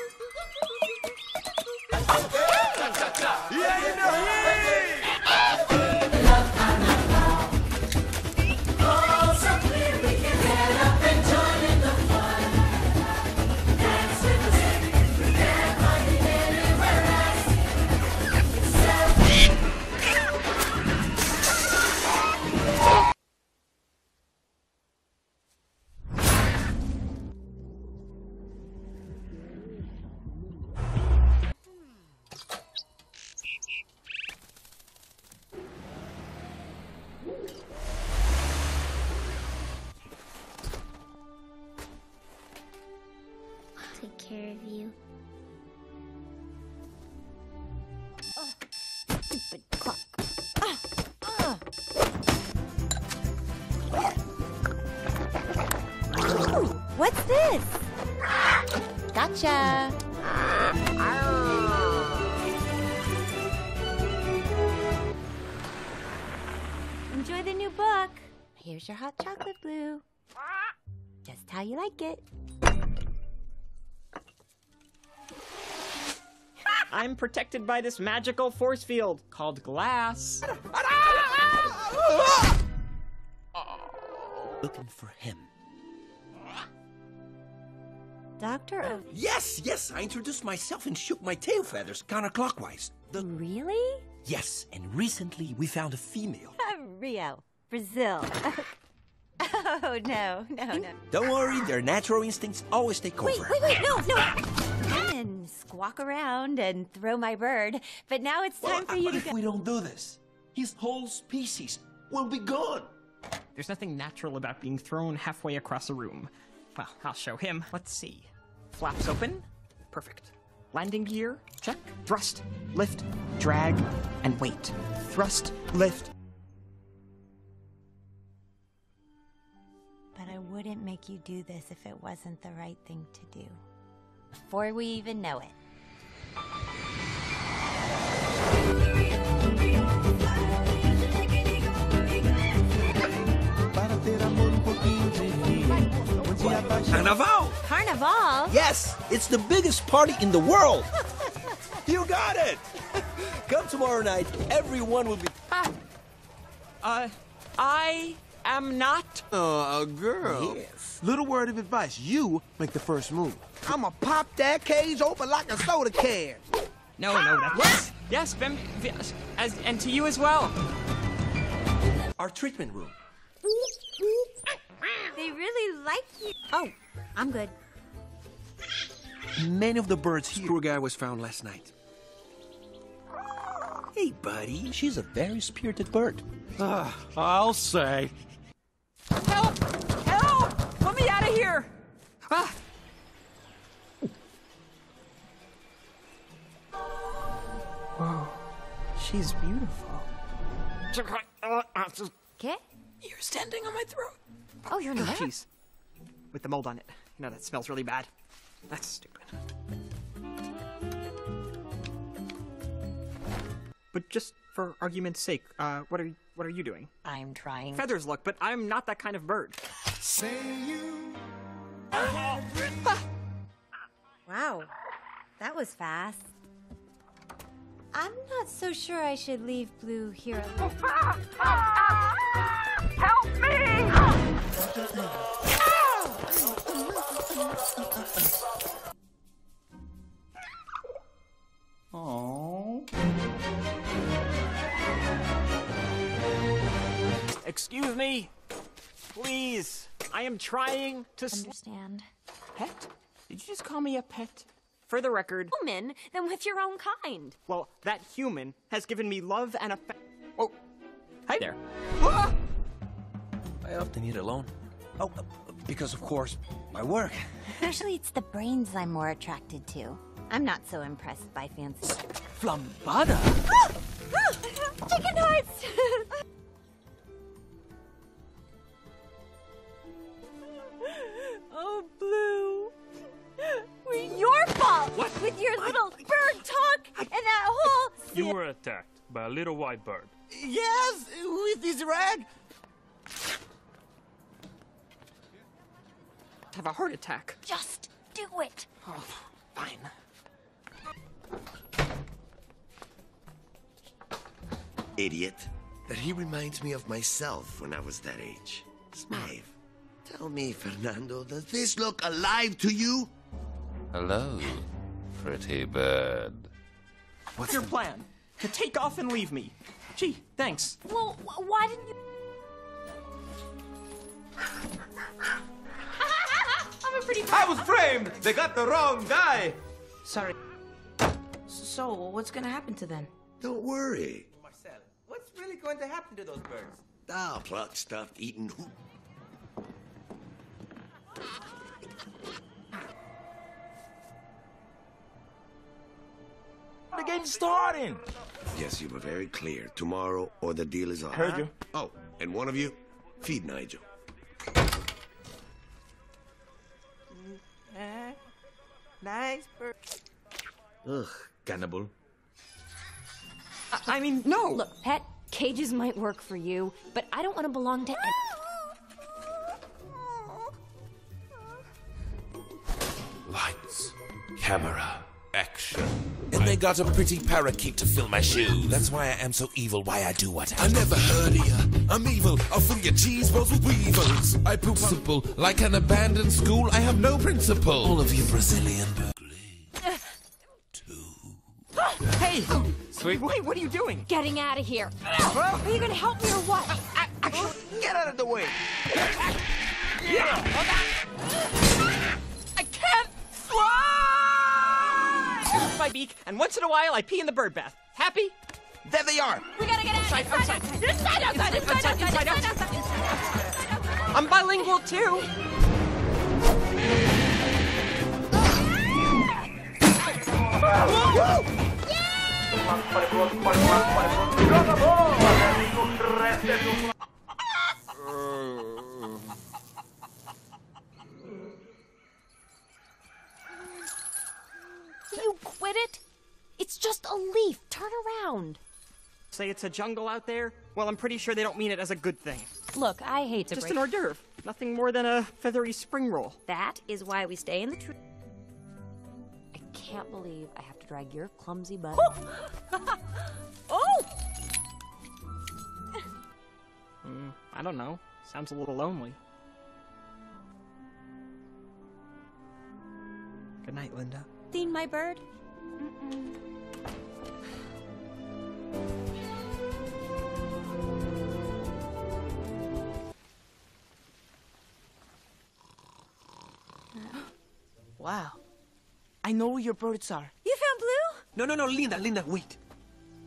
Woohoo! Gotcha. Enjoy the new book. Here's your hot chocolate Blu. Just how you like it. I'm protected by this magical force field called glass. Ah, ah, ah, Looking for him. Doctor of Yes, yes, I introduced myself and shook my tail feathers counterclockwise. The Really? yes, and recently we found a female. Rio, Brazil. oh no, no, no. Don't worry, their natural instincts always take Wait, over. wait, wait, no, no. And squawk around and throw my bird, but now it's time for you to if go. we don't do this, his whole species will be gone. There's nothing natural about being thrown halfway across a room. Well, I'll show him. Let's see. Flaps open. Perfect. Landing gear. Check. Thrust, lift, drag, and wait. Thrust, lift. But I wouldn't make you do this if it wasn't the right thing to do. Before we even know it. Carnaval! Carnival? Yes, it's the biggest party in the world. you got it. Come tomorrow night. Everyone will be. Uh, I am not. Uh, a girl. Yes. Little word of advice. You make the first move. I'ma pop that cage open like a soda can. No, no, that's. Yes, Bim, yes, as, and to you as well. Our treatment room. They really like you. Oh, I'm good. Many of the birds here. Poor guy was found last night. Hey, buddy. She's a very spirited bird. I'll say. Help! Help! Let me out of here! Ah! Whoa, she's beautiful. Okay? You're standing on my throat. Oh, you're Oh, not. jeez. With the mold on it. You know, that smells really bad. That's stupid. But just for argument's sake, uh, what are you, what are you doing? I'm trying. Feathers look, but I'm not that kind of bird. Say you. Wow, that was fast. I'm not so sure I should leave Blu here alone. Excuse me? Please. I am trying to. Understand. Pet? Did you just call me a pet? For the record, Human, then with your own kind. well, that human has given me love and affection. Oh, hi there. I often eat alone. Oh, because of course, my work. Actually, it's the brains I'm more attracted to. I'm not so impressed by fancy. Flambada. Chicken hearts! oh, Blu. We're your fault! What? With your little bird talk and that whole. You were attacked by a little white bird. Yes, with this rag. Have a heart attack. Just do it! Oh, Fine. Idiot. That he reminds me of myself when I was that age. Smave, tell me, Fernando, does this look alive to you? Hello, pretty bird. What's your plan? To take off and leave me. Gee, thanks. Well, why didn't you? I'm a pretty. I was framed! They got the wrong guy! Sorry. So, what's gonna happen to them? Don't worry. Marcel, what's really going to happen to those birds? I'll pluck stuffed eating hoop. The game's starting! Yes, you were very clear. Tomorrow or the deal is off. Heard you. Oh, and one of you, feed Nigel. Nice bird. Ugh, cannibal. I, I mean, no. Look, pet, cages might work for you, but I don't want to belong to. Any- Lights, camera, action. And they got a pretty parakeet to fill my shoes. That's why I am so evil, why I do what I, do. I never heard of ya. I'm evil. I'll fill your cheese balls with weevils. I poop simple. Like an abandoned school, I have no principle. All of you Brazilian burglary. Hey! Sweet. Wait, what are you doing? Getting out of here. Are you gonna help me or what? Uh, get out of the way! I beak, and once in a while I pee in the bird bath. Happy? There they are! We gotta get out. Outside, outside. Inside, outside, inside, outside, Inside, inside, inside, outside. I'm bilingual too. You quit it? It's just a leaf. Turn around. Say it's a jungle out there? Well, I'm pretty sure they don't mean it as a good thing. Look, I hate to Just break. an hors d'oeuvre. Nothing more than a feathery spring roll. that is why we stay in the tree. I can't believe I have to drag your clumsy butt. oh! Hmm, I don't know. Sounds a little lonely. Good night, Linda. Seen my bird? Wow. Know where your birds are. You found Blue? No, no, no, Linda, Linda, wait.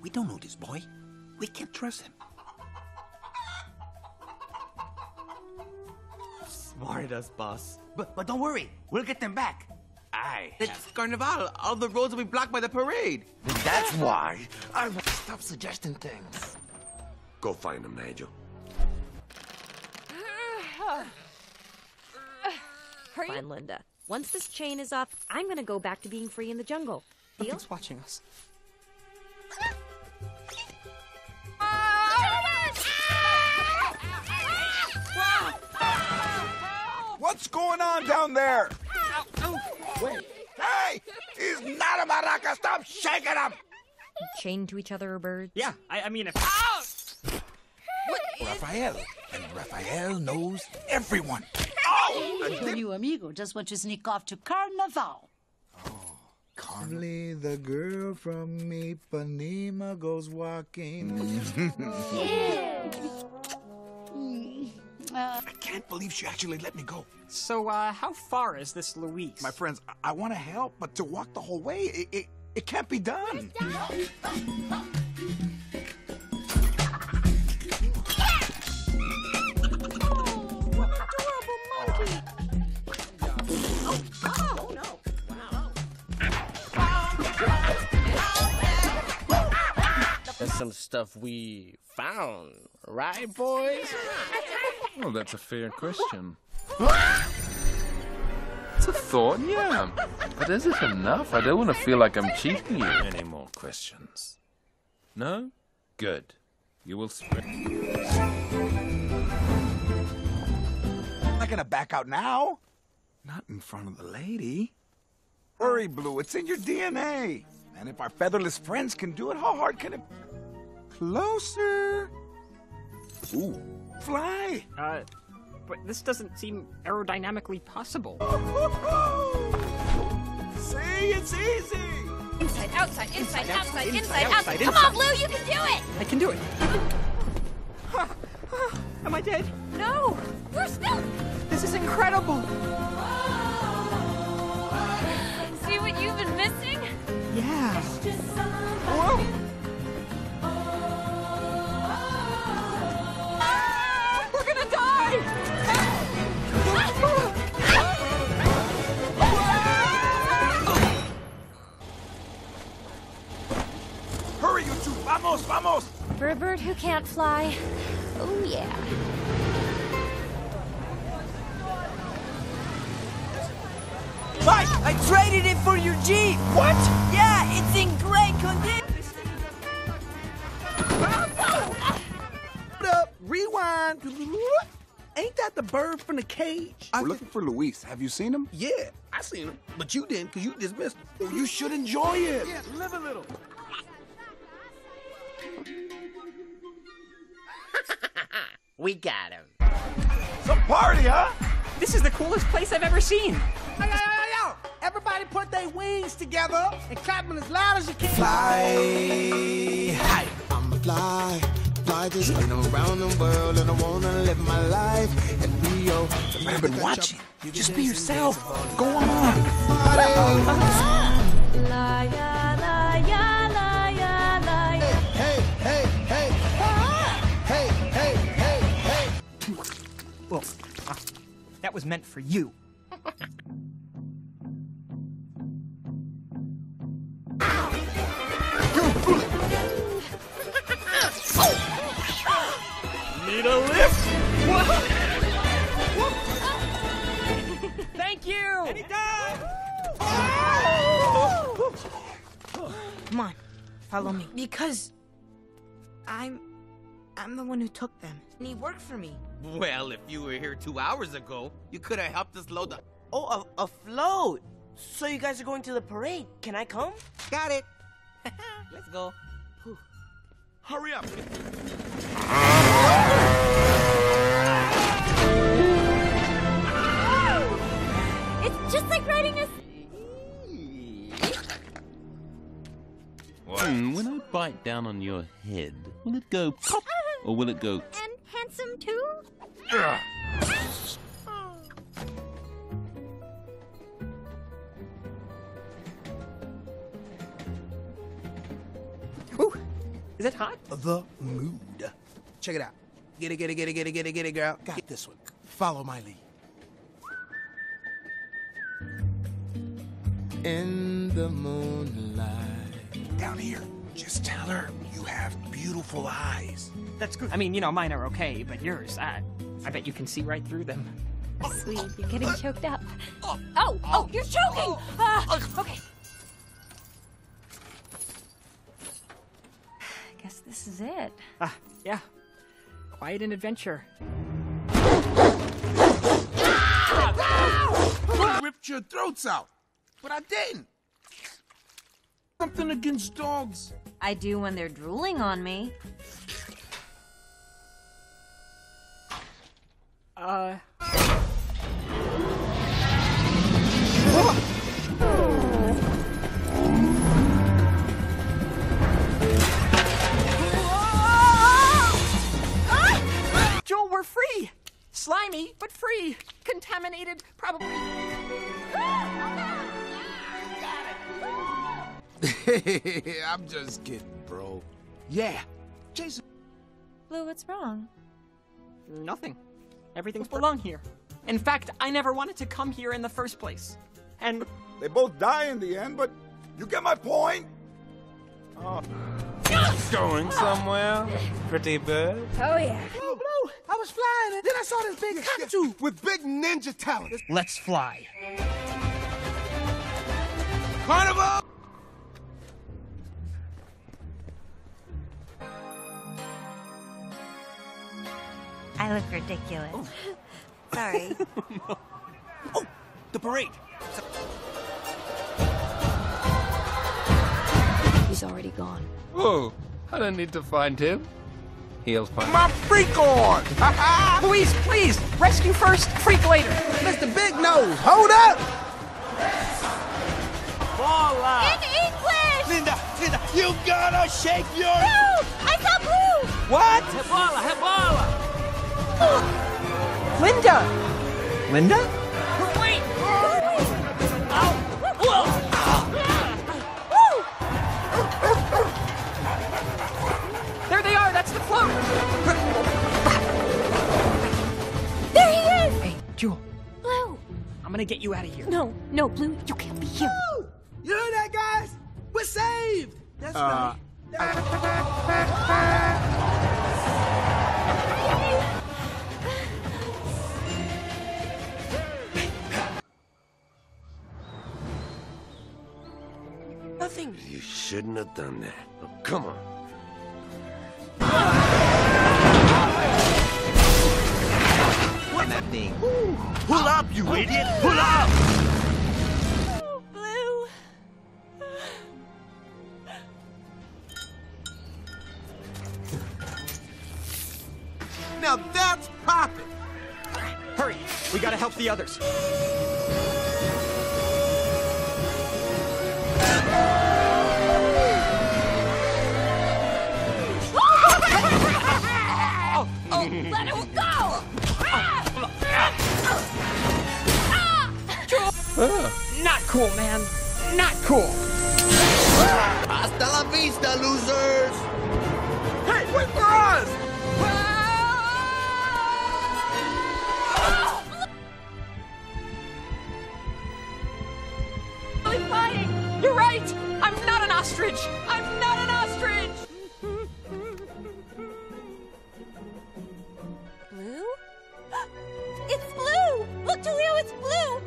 We don't know this boy. We can't trust him. Smart us, boss. But but don't worry, we'll get them back. Aye. It's Carnival. All the roads will be blocked by the parade. That's why. I Stop suggesting things. go find him, Nigel. Fine, Linda. Once this chain is off, I'm gonna go back to being free in the jungle. Deal? Nothing's watching us. What's going on down there? Hey! He's not a maraca! Stop shaking him! Chained to each other are birds? Yeah, I, I mean, if. Rafael. And Rafael knows everyone. Your new amigo just want to sneak off to Carnival. Oh, Only the girl from Ipanema goes walking. I can't believe she actually let me go. So, uh, how far is this Luiz? My friends, I, I want to help, but to walk the whole way, it, it, it can't be done. Stuff we found, right, boys? Well, that's a fair question. It's a thought, yeah. But is it enough? I don't want to feel like I'm cheating you. Any more questions? No? Good. You will spend. I'm not gonna back out now. Not in front of the lady. Hurry, Blu. It's in your DNA. And if our featherless friends can do it, how hard can it? Closer. Ooh, fly. Uh, but this doesn't seem aerodynamically possible. See, it's easy. Inside, outside, inside, outside, inside, inside, outside. outside, Come on. Blu, you can do it! I can do it. Am I dead? No, we're still. This is incredible. See what you've been missing? Yeah. Whoa. Vamos, vamos. For a bird who can't fly. Oh, yeah. Mike, I traded it for your Jeep. What? Yeah, it's in great condition. Hold up, rewind. Ain't that the bird from the cage? We're looking for Luiz. Have you seen him? Yeah, I seen him, but you didn't because you dismissed him. You should enjoy it. Yeah, live a little. We got him. Some party, huh? This is the coolest place I've ever seen. Yo, yo, yo, yo, yo! Everybody put their wings together and clap them as loud as you can. Fly high, I'm a fly, fly this plane around the world, and I wanna live my life in Rio. I've been watching. Just be yourself. Go on. Well, ah, that was meant for you. Need a lift? Thank you! Come on, follow me. Because I'm I'm the one who took them. And he worked for me. Well, if you were here two hours ago, you could have helped us load the. Oh, a, a float. So you guys are going to the parade. Can I come? Got it. Let's go. Hurry up. It's just like riding a. Hmm, when I bite down on your head, will it go pop or will it go? And handsome too? Is it hot? The mood. Check it out. Get it, get it, get it, get it, get it, get it, girl. Got this one. Follow my lead. In the moonlight. Down here. Just tell her you have beautiful eyes. That's good. I mean, you know, mine are okay, but yours, I, I bet you can see right through them. Sweet, you're getting choked up. Oh, oh, you're choking! Uh, okay. I guess this is it. Ah, yeah. Quite an adventure. Ripped your throats out. But I didn't. Something against dogs. I do when they're drooling on me. Uh. Jewel, we're free! Slimy, but free! Contaminated, probably. I'm just kidding, bro. Yeah. Jason. Blu, what's wrong? Nothing. Everything's belong here. In fact, I never wanted to come here in the first place. And They both die in the end, but you get my point. Oh. Going somewhere, pretty bird? Oh yeah. Blu, Blu. I was flying and then I saw this big cockatoo with big ninja talent. let's fly. Carnival! Look ridiculous. Oh. Sorry. Oh, the parade. He's already gone. Whoa, I don't need to find him. He'll find My freak on! Luiz, please! Rescue first, freak later! Mr. Big Nose, hold up! Bola! In English! Linda, Linda, you gotta shake your... Blu! I saw Blu! What? Hebola, Hebola! Linda! Linda? Wait! There they are, that's the float! There he is! Hey, Jewel, Blu! I'm gonna get you out of here. No, no, Blu, you can't be here. You heard that, guys? We're saved! That's Uh, right. Nothing. You shouldn't have done that. Oh, come on. What that thing? Pull up, you idiot! Pull up! Blu! Now that's popping! Hurry, we gotta help the others. cool, man. Not cool. Hasta la vista, losers! Hey, wait for us! Really flying. You're right! I'm not an ostrich! I'm not an ostrich! Blu? it's Blu! Look, Tulio, it's Blu!